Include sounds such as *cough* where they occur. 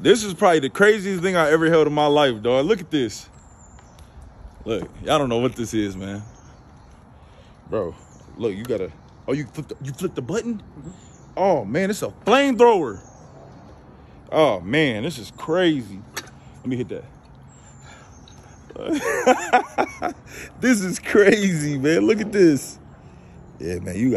This is probably the craziest thing I ever held in my life, dog. Look at this. Look, y'all don't know what this is, man. Bro, look, you gotta. Oh, you flipped. the, you flip the button? Mm-hmm. Oh man, it's a flamethrower. Oh man, this is crazy. Let me hit that. *laughs* this is crazy, man. Look at this. Yeah, man, you got